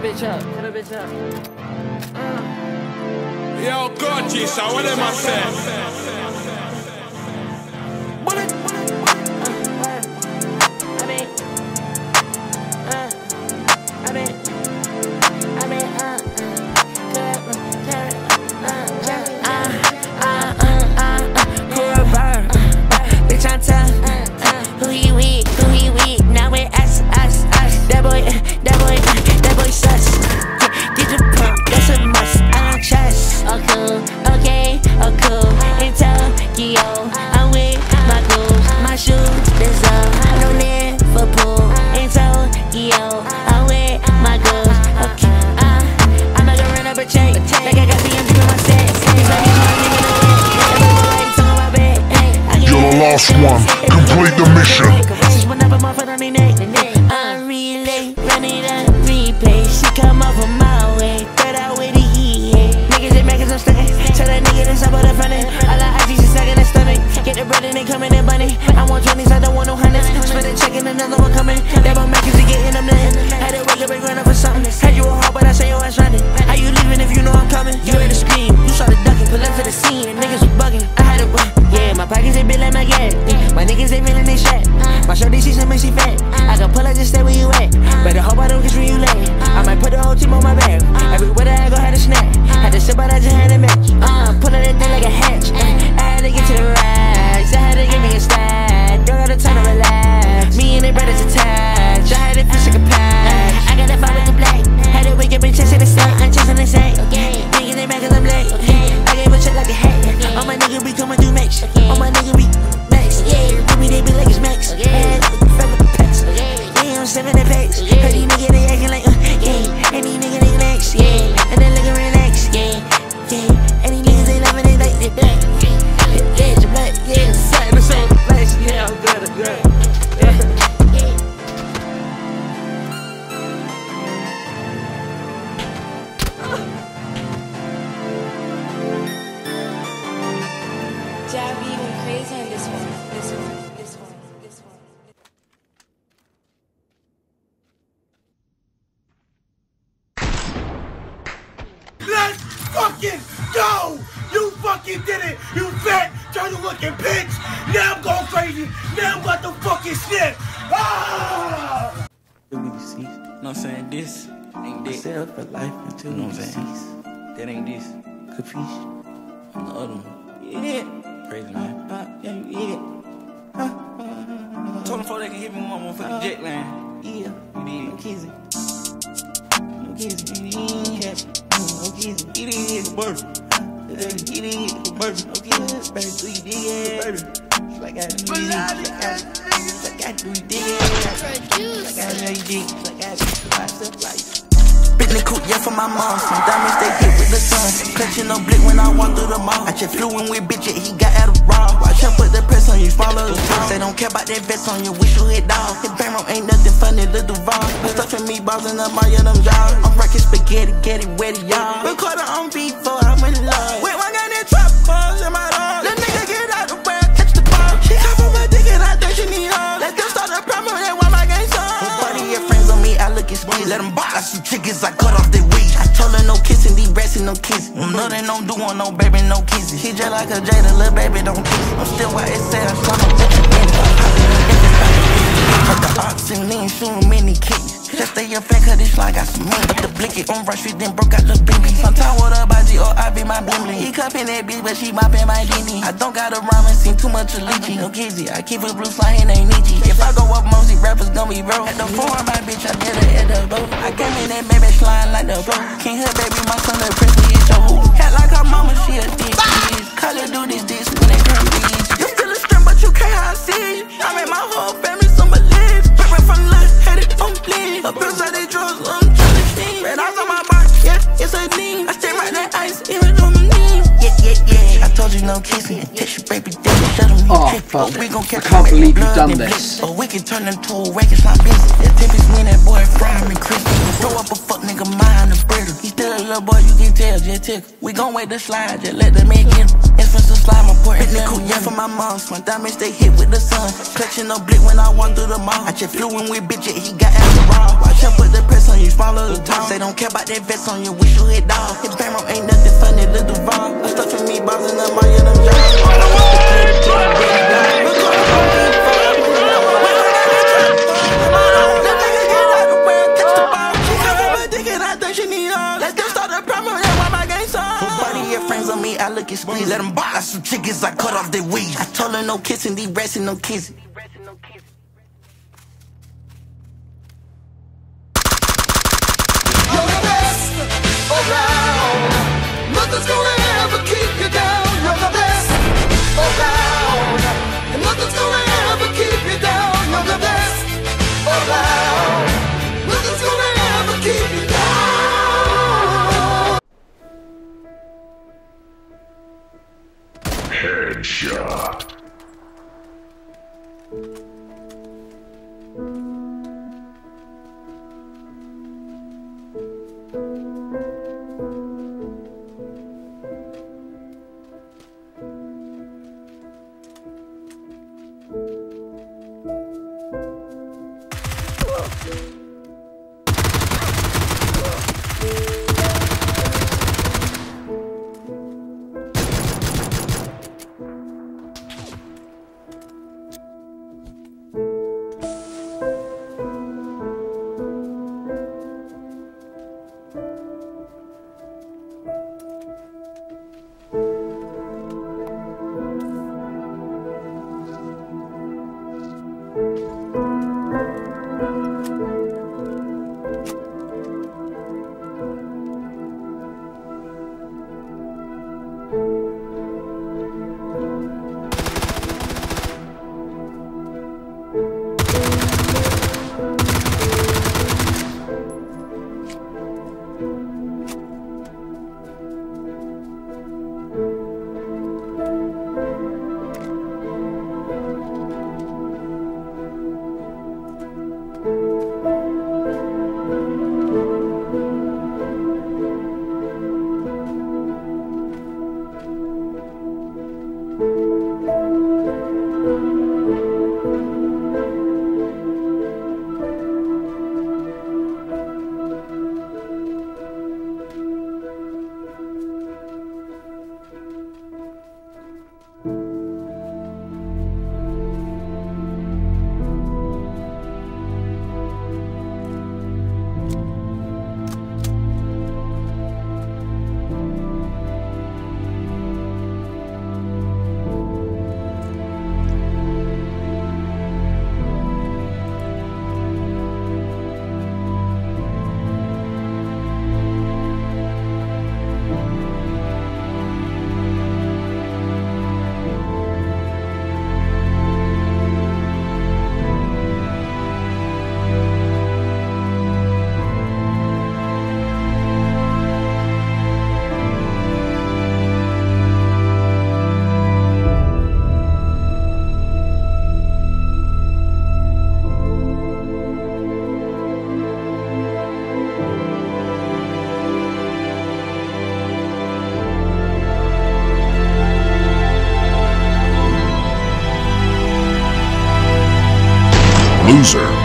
bitch up. Cut a bitch up. Uh. Yo, Gucci, so what am I saying? Stuck in the stomach. Get the bread and they coming in bunny. I want 20s, I don't want no hundreds. Spend a check and another one coming. You fucking did it! You fat, turtle looking bitch! Now I'm going crazy! Now I'm about to fucking snip! Ah! Feel me deceased. know what I'm saying? This ain't I that. set up for life until You know we what I'm saying? deceased. That ain't this. Capiche? I'm the other one. Yeah. Crazy man. Uh, yeah, yeah. Told them before they can hit me with one motherfucking jet line. Yeah. You did. No kissing. No kissing. Yeah. No kissing. It is, baby. It is. Baby. No kissing. Baby, do you dig it? Baby. Like I do you dig it? Like I do you dig it? Like I do you dig it? Like I do myself like Bentley coupe, yeah, for my mom. Some diamonds they hit with the sun. Clutching no blick when I walk through the mall. I just flew in with bitch, yeah, he got out of raw. Watch him put the press on you, follow the. They don't care about that vest on you, wish you hit dog. His bankroll ain't nothing funny, little Duval. I'm stuffing meatballs in the Maya, them jaws. I'm rocking spaghetti, get it ready, y'all. Recorder on before I'm in love. Wait, one got that I see chickens, I cut off their weed. I told her no kissing, these rats and no kissing. No, they don't do on no baby, no kissing. She just like a Jada, little baby, don't kiss. I'm still why it said I'm trying to Cut the oxen, then shooting many kicks. Just stay up fat, cause this line got some meat. The blicky on rush street, then broke out the baby. Sometimes what I or I be my blimmy. He cupping that bitch, but she mopping my dini. I don't got a rhyme and seen too much of lychee. No kizzy, I keep a blue slime, ain't Nietzsche. If I go up, mostly rappers gon' be broke. At the forum, my bitch, I did it at the boat. I came in that baby slime like the bro. King her baby, my son, the prince, your who. Hat like her mama, she baby, daddy, shut him. Oh, fuck. we gon' catch I can't believe make you've blood done and this. blitz. Or we can turn into a wreck, it's not business. That tip is me, that boy, fry me crispy. Throw up a fuck nigga, mind the brittle. He still a little boy, you can tell, just tick. We gon' wait to slide, just let the man get him. It's for slide my port. Been the coupe, yeah, for my moms. My diamonds, they hit with the sun. Clutching no blick when I walk through the mall. I just flew in with bitch, he got out of raw. Watch him put the press on you, follow the town. They don't care about that vest on you, wish you hit dog. His bankroll ain't nothing funny, little Duval. I stuck with me, boss in the mall, I look at squeeze, let them buy some chickens, I cut off their weed. I told her no kissing, these rats and no kissing. Headshot. loser.